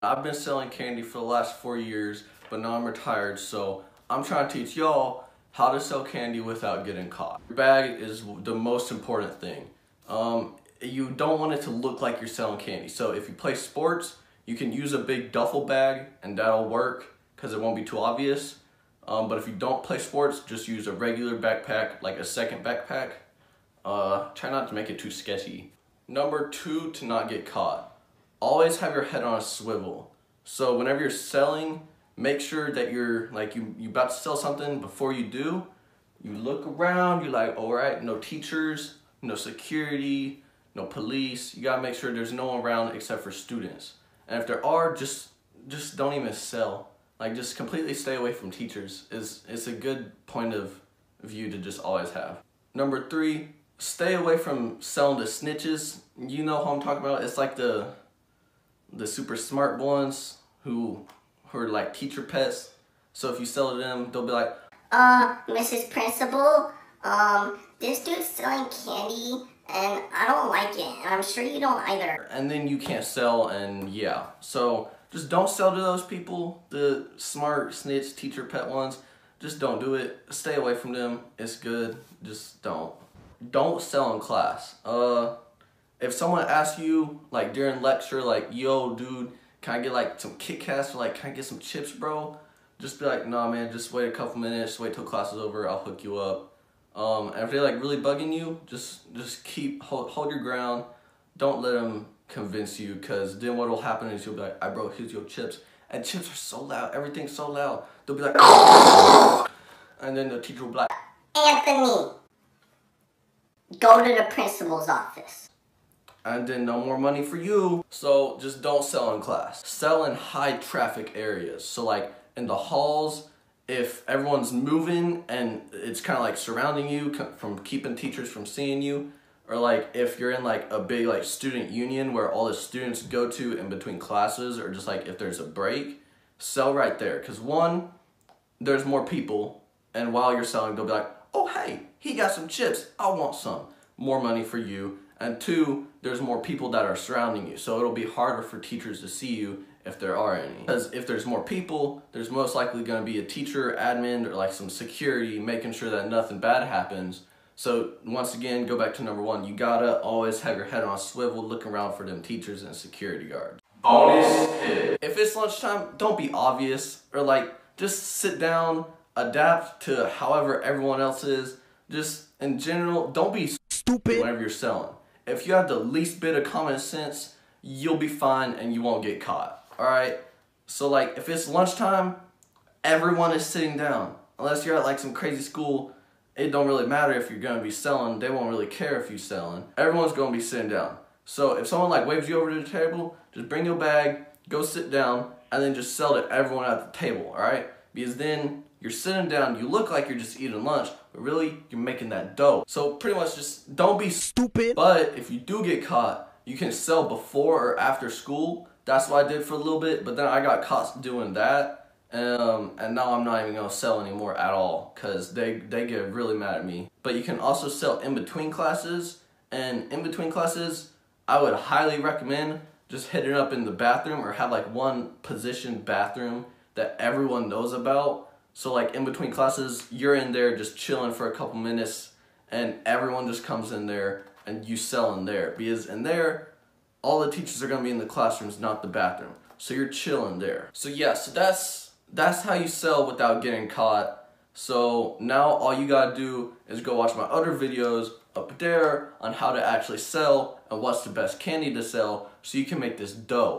I've been selling candy for the last four years, but now I'm retired, so I'm trying to teach y'all how to sell candy without getting caught. Your bag is the most important thing. Um, you don't want it to look like you're selling candy. So if you play sports, you can use a big duffel bag and that'll work because it won't be too obvious. Um, but if you don't play sports, just use a regular backpack, like a second backpack. Uh, try not to make it too sketchy. Number two, to not get caught. Always have your head on a swivel. So whenever you're selling, make sure that you're like you you about to sell something before you do. You look around, you're like, all right, no teachers, no security, no police. You gotta make sure there's no one around except for students. And if there are, just just don't even sell. Like just completely stay away from teachers is it's a good point of view to just always have. Number three, stay away from selling to snitches. You know who I'm talking about. It's like the the super smart ones who who are like teacher pets. So if you sell to them, they'll be like, Uh, Mrs. Principal, um, this dude's selling candy and I don't like it, and I'm sure you don't either. and then you can't sell, and yeah. So just don't sell to those people, the smart snitch teacher pet ones. Just don't do it. Stay away from them. It's good. Just don't. Don't sell in class. Uh, if someone asks you like during lecture, like, "Yo, dude, can I get like some Kit or like can I get some chips, bro?" Just be like, "Nah, man. Just wait a couple minutes. Wait till class is over. I'll hook you up." Um, and if they're like really bugging you, just just keep hold, hold your ground. Don't let them convince you, cause then what will happen is you'll be like, "I bro, here's your chips," and chips are so loud. Everything's so loud. They'll be like, and then the teacher will be like, Anthony, go to the principal's office. And then no more money for you. So just don't sell in class. Sell in high traffic areas. So like in the halls, if everyone's moving and it's kind of like surrounding you from keeping teachers from seeing you, or like if you're in like a big like student union where all the students go to in between classes, or just like if there's a break, sell right there. Cause one, there's more people, and while you're selling, they'll be like, oh hey, he got some chips, I want some. More money for you. And two, there's more people that are surrounding you, so it'll be harder for teachers to see you if there are any. Because if there's more people, there's most likely going to be a teacher, admin, or like some security making sure that nothing bad happens. So once again, go back to number one. You gotta always have your head on a swivel, looking around for them teachers and security guards. Bonus tip. If it's lunchtime, don't be obvious or like just sit down, adapt to however everyone else is. Just in general, don't be stupid whenever you're selling. If you have the least bit of common sense, you'll be fine and you won't get caught. Alright? So like if it's lunchtime, everyone is sitting down. Unless you're at like some crazy school, it don't really matter if you're gonna be selling. They won't really care if you're selling. Everyone's gonna be sitting down. So if someone like waves you over to the table, just bring your bag, go sit down, and then just sell to everyone at the table, alright? Because then you're sitting down, you look like you're just eating lunch, but really you're making that dough. So pretty much just don't be stupid. But if you do get caught, you can sell before or after school. That's what I did for a little bit, but then I got caught doing that. Um, and now I'm not even gonna sell anymore at all because they, they get really mad at me. But you can also sell in between classes, and in between classes, I would highly recommend just hitting up in the bathroom or have like one positioned bathroom that everyone knows about. So like in between classes, you're in there just chilling for a couple minutes, and everyone just comes in there and you sell in there because in there, all the teachers are gonna be in the classrooms, not the bathroom. So you're chilling there. So yeah, so that's that's how you sell without getting caught. So now all you gotta do is go watch my other videos up there on how to actually sell and what's the best candy to sell so you can make this dough.